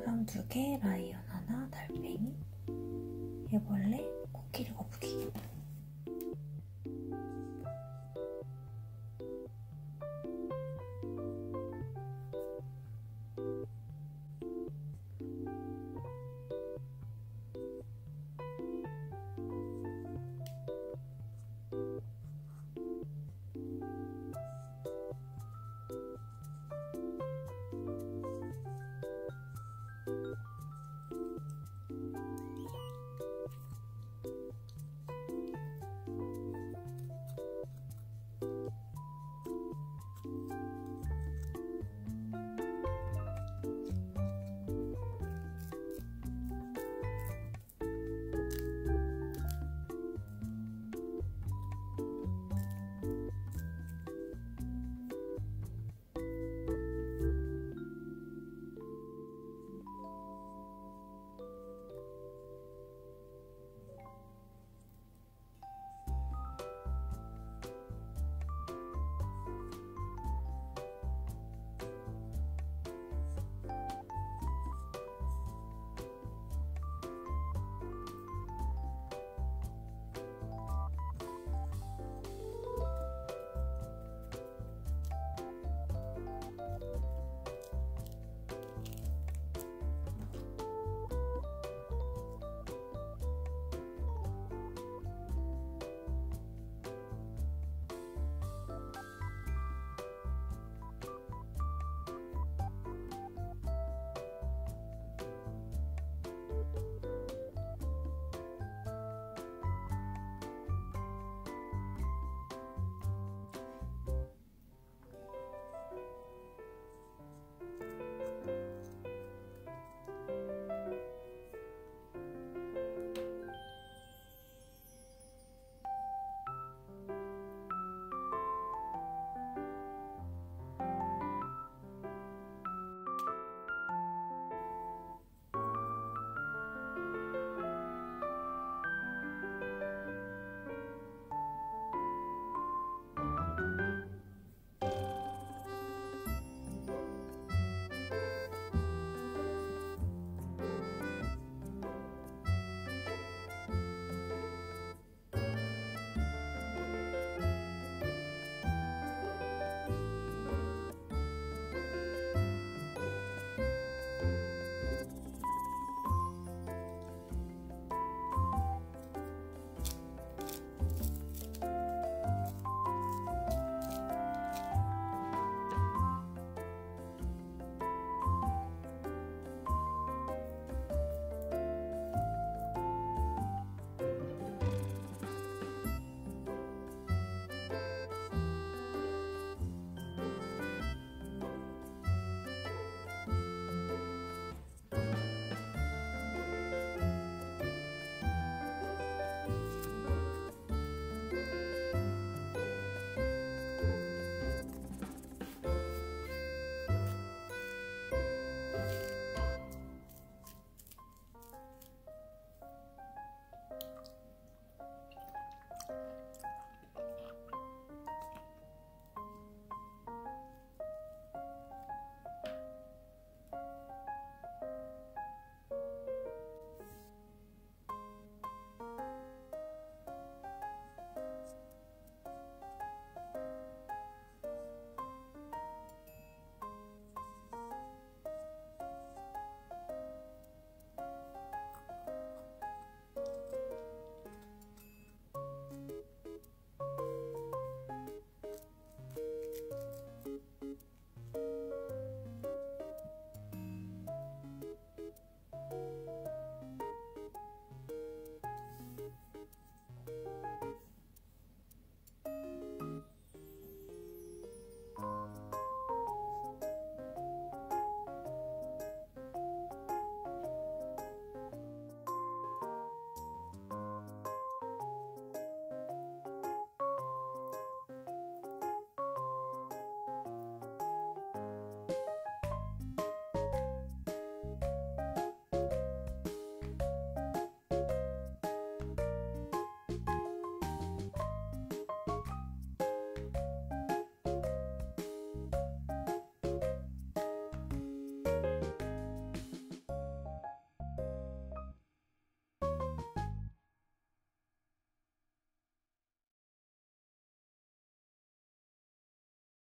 사람 두 개, 라이언 하나, 달팽이, 애벌레, 코끼리 거북이.